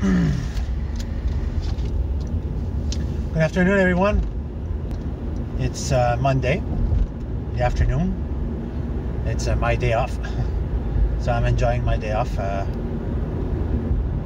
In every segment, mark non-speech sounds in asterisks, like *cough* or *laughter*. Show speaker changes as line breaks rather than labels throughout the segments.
Good afternoon, everyone. It's uh, Monday, the afternoon. It's uh, my day off, *laughs* so I'm enjoying my day off. Uh,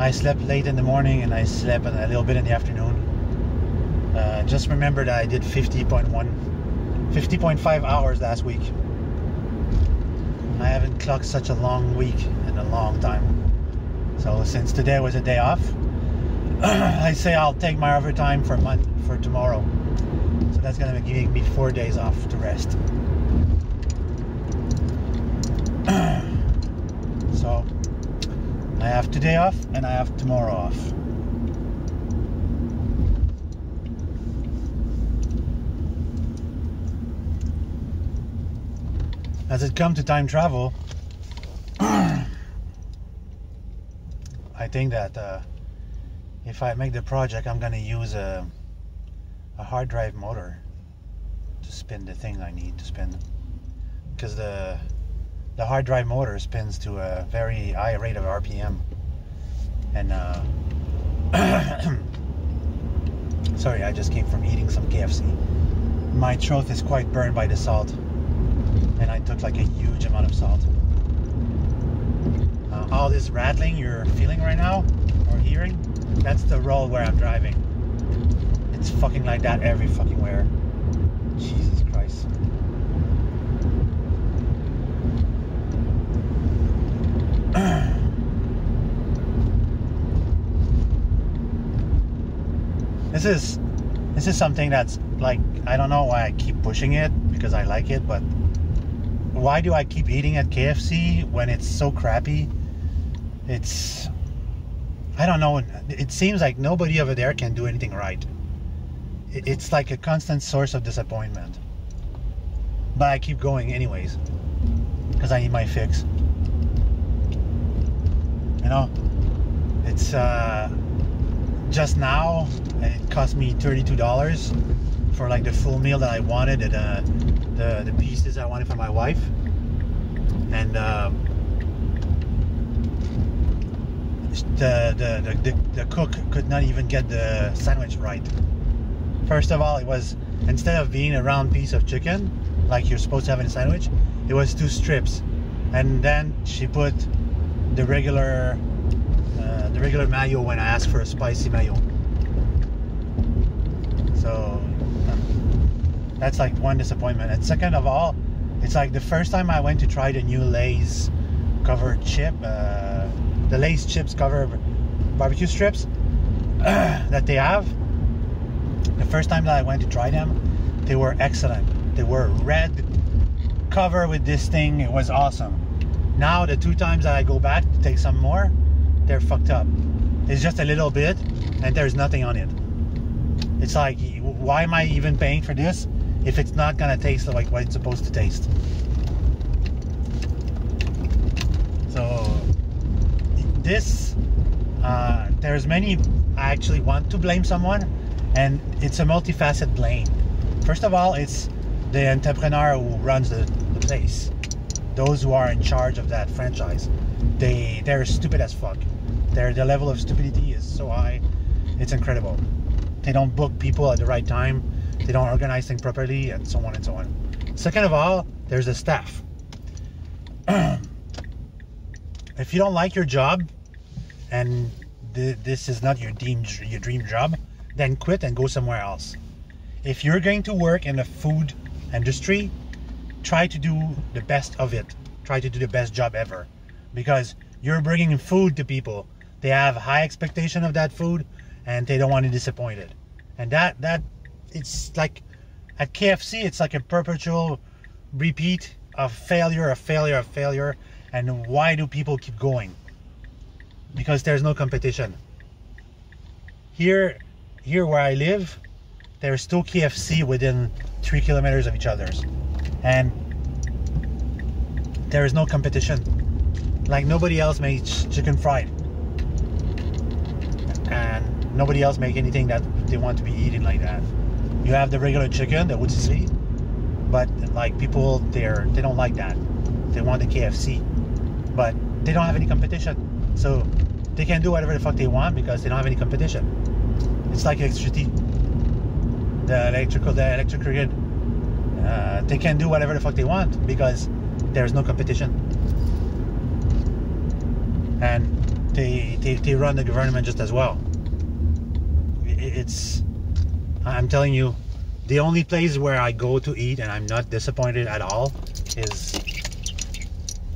I slept late in the morning and I slept a little bit in the afternoon. Uh, just remember that I did 50.1, 50.5 hours last week. I haven't clocked such a long week in a long time. So since today was a day off, *clears throat* I say I'll take my overtime for month for tomorrow. So that's gonna give me four days off to rest. *clears throat* so I have today off and I have tomorrow off. As it comes to time travel, I think that uh, if I make the project, I'm gonna use a, a hard drive motor to spin the thing I need to spin, because the the hard drive motor spins to a very high rate of RPM, and uh, *coughs* sorry, I just came from eating some KFC. My throat is quite burned by the salt, and I took like a huge amount of salt. All this rattling you're feeling right now or hearing that's the road where I'm driving. It's fucking like that every fucking where. Jesus Christ. *clears throat* this is this is something that's like I don't know why I keep pushing it because I like it, but why do I keep eating at KFC when it's so crappy? It's I don't know. It seems like nobody over there can do anything right. It's like a constant source of disappointment. But I keep going anyways. Because I need my fix. You know? It's uh just now it cost me $32 for like the full meal that I wanted and uh, the the pieces I wanted for my wife. And uh, the, the, the, the, cook could not even get the sandwich right. First of all, it was instead of being a round piece of chicken like you're supposed to have in a sandwich, it was two strips. And then she put the regular uh, the regular mayo when I asked for a spicy mayo. So um, that's like one disappointment. And second of all, it's like the first time I went to try the new Lay's covered chip. Uh, the Lay's chips cover barbecue strips *clears throat* that they have. The first time that I went to try them, they were excellent. They were red cover with this thing. It was awesome. Now the two times that I go back to take some more, they're fucked up. It's just a little bit, and there's nothing on it. It's like, why am I even paying for this if it's not gonna taste like what it's supposed to taste? So this uh, there's many I actually want to blame someone and it's a multifaceted blame. First of all it's the entrepreneur who runs the, the place. Those who are in charge of that franchise. They they're stupid as fuck. Their the level of stupidity is so high it's incredible. They don't book people at the right time. They don't organize things properly and so on and so on. Second of all there's the staff. *clears throat* If you don't like your job and th- this is not your dream your dream job, then quit and go somewhere else. If you're going to work in the food industry, try to do the best of it. Try to do the best job ever, because you're bringing food to people. They have high expectation of that food, and they don't want to disappoint it. And that that it's like at KFC, it's like a perpetual repeat of failure, of failure, of failure. And why do people keep going? Because there's no competition. Here, here where I live, there's two KFC within three kilometers of each other's, and there is no competition. Like nobody else makes chicken fried, and nobody else make anything that they want to be eating like that. You have the regular chicken, the would see, but like people, they're they don't like that. They want the KFC but they don't have any competition. So they can do whatever the fuck they want because they don't have any competition. It's like electricity. The electrical, the electric grid, uh, they can do whatever the fuck they want because there's no competition. And they, they, they run the government just as well. It's, I'm telling you, the only place where I go to eat and I'm not disappointed at all is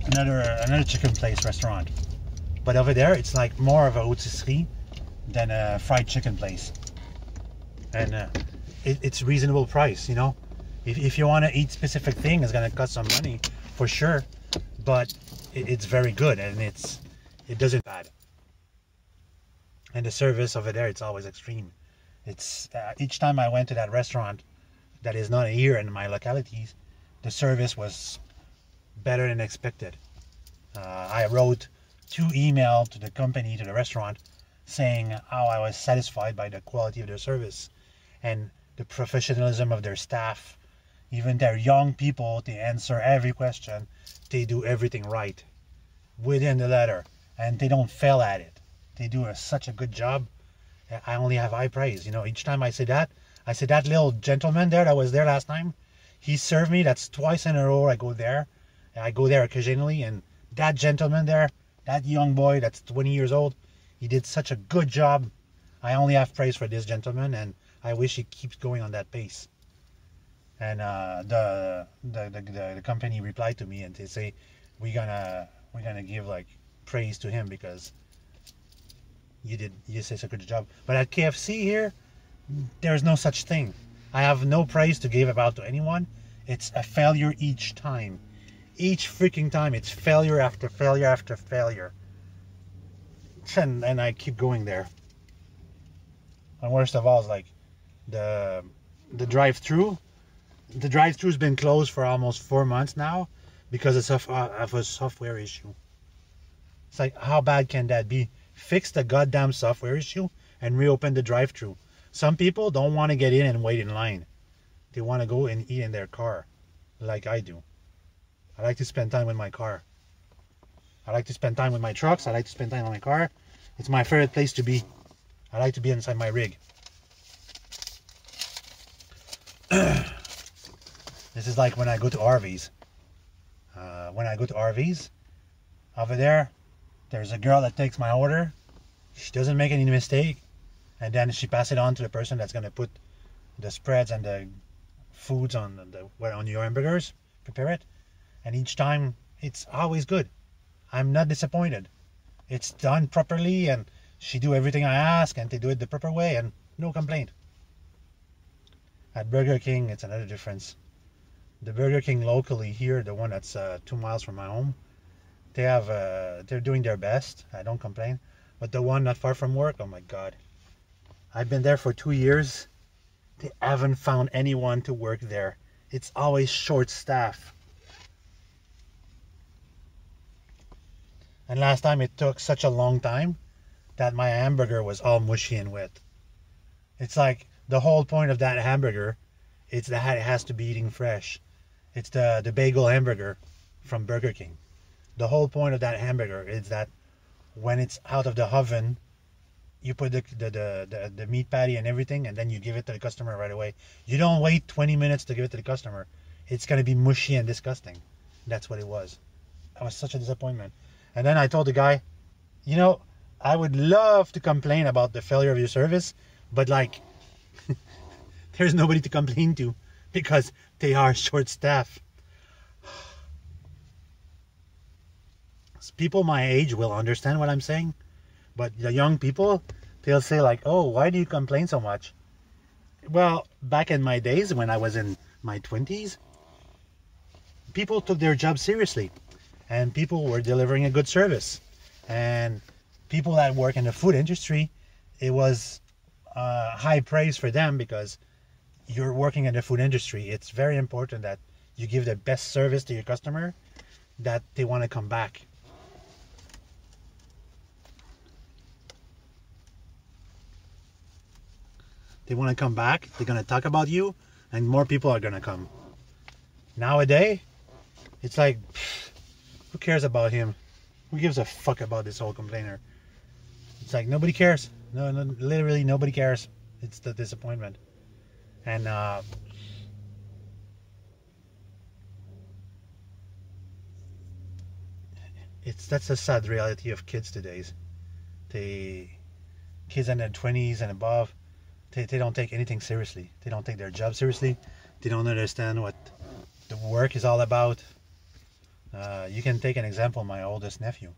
another another chicken place restaurant. But over there, it's like more of a rotisserie than a fried chicken place, and uh, it, it's reasonable price. You know, if, if you want to eat specific thing, it's gonna cost some money for sure, but it, it's very good and it's it doesn't bad. And the service over there, it's always extreme. It's uh, each time I went to that restaurant that is not here in my localities, the service was better than expected. Uh, I wrote two email to the company, to the restaurant, saying how I was satisfied by the quality of their service and the professionalism of their staff. Even their young people, they answer every question. They do everything right within the letter and they don't fail at it. They do a, such a good job. I only have high praise. You know, each time I say that, I say that little gentleman there that was there last time, he served me. That's twice in a row I go there. I go there occasionally, and that gentleman there, that young boy that's 20 years old, he did such a good job. I only have praise for this gentleman, and I wish he keeps going on that pace. And uh, the, the, the the company replied to me and they say we're gonna we're gonna give like praise to him because you did you did such a good job. But at KFC here, there's no such thing. I have no praise to give about to anyone. It's a failure each time each freaking time it's failure after failure after failure. And, and I keep going there. And worst of all is like the the drive through. The drive through's been closed for almost four months now because of, uh, of a software issue. It's like how bad can that be? Fix the goddamn software issue and reopen the drive through. Some people don't want to get in and wait in line. They want to go and eat in their car like I do. I like to spend time with my car. I like to spend time with my trucks. I like to spend time on my car. It's my favorite place to be. I like to be inside my rig. *clears throat* this is like when I go to Harvey's. Uh, when I go to Harvey's, over there, there's a girl that takes my order. She doesn't make any mistake. And then she passes it on to the person that's going to put the spreads and the foods on the on your hamburgers, prepare it and each time it's always good. I'm not disappointed. It's done properly and she do everything I ask and they do it the proper way and no complaint. At Burger King, it's another difference. The Burger King locally here, the one that's uh, two miles from my home, they have uh, they're doing their best. I don't complain. But the one not far from work, oh my god, I've been there for two years. They haven't found anyone to work there. It's always short staff. And last time it took such a long time that my hamburger was all mushy and wet. It's like the whole point of that hamburger, it's that it has to be eating fresh. It's the the bagel hamburger from Burger King. The whole point of that hamburger is that when it's out of the oven, you put the the, the, the, the meat patty and everything, and then you give it to the customer right away. You don't wait 20 minutes to give it to the customer. It's gonna be mushy and disgusting. That's what it was. That was such a disappointment. And then I told the guy, you know, I would love to complain about the failure of your service, but like, *laughs* there's nobody to complain to because they are *laughs* short staff. *sighs* People my age will understand what I'm saying, but the young people, they'll say like, "Oh, why do you complain so much?" Well, back in my days when I was in my 20s, people took their job seriously and people were delivering a good service. And people that work in the food industry, it was uh, high praise for them because you're working in the food industry. It's very important that you give the best service to your customer, that they want to come back. They want to come back. They're going to talk about you, and more people are going to come. Nowadays, it's like. Pff, who cares about him? Who gives a fuck about this whole complainer? It's like nobody cares. No, no, literally nobody cares. It's the disappointment, and uh, it's that's the sad reality of kids today's. They kids in their twenties and above, they, they don't take anything seriously. They don't take their job seriously. They don't understand what the work is all about. Uh, you can take an example. My oldest nephew.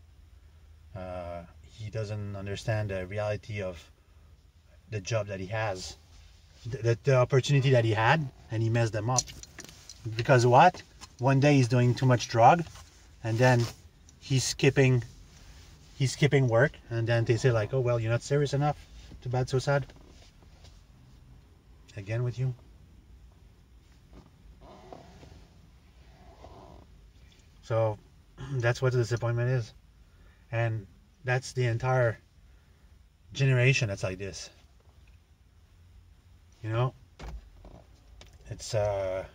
Uh, he doesn't understand the reality of the job that he has, the, the opportunity that he had, and he messed them up. Because what? One day he's doing too much drug, and then he's skipping he's skipping work and then they say like oh well you're not serious enough too bad so sad again with you so *clears throat* that's what the disappointment is. And that's the entire generation that's like this. You know? It's uh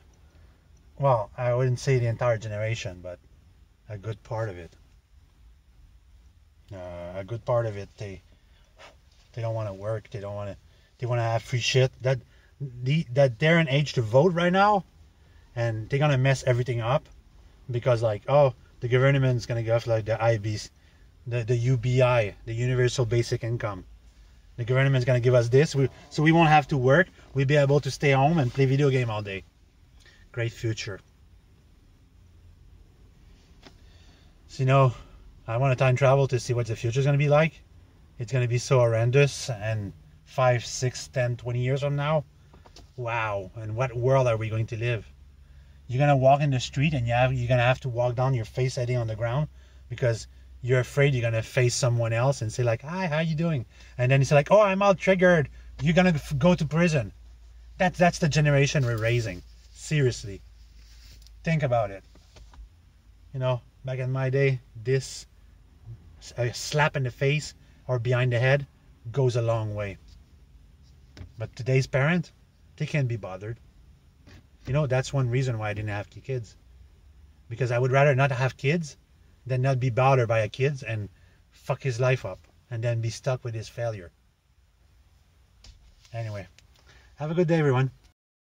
well i wouldn't say the entire generation but a good part of it. Uh, a good part of it they they don't want to work they don't want to they want to have free shit. That the that they're in age to vote right now and they're gonna mess everything up because like oh the government's gonna give us like the IBs the the UBI the universal basic income the government's gonna give us this we, so we won't have to work we'll be able to stay home and play video game all day great future so you know I want to time travel to see what the future is going to be like. It's going to be so horrendous. And five, six, ten, twenty years from now, wow. And what world are we going to live? You're to walk in the street and you have, you're to have to walk down your face heading on the ground because you're afraid you're to face someone else and say like, hi, how you doing? And then say like, oh, I'm all triggered. You're to go to prison. That's, that's the generation we're raising. Seriously. Think about it. You know, back in my day, this a slap in the face or behind the head goes a long way. But today's parent, they can't be bothered. You know, that's one reason why I didn't have kids. Because I would rather not have kids than not be bothered by a kid and fuck his life up and then be stuck with his failure. Anyway, have a good day, everyone.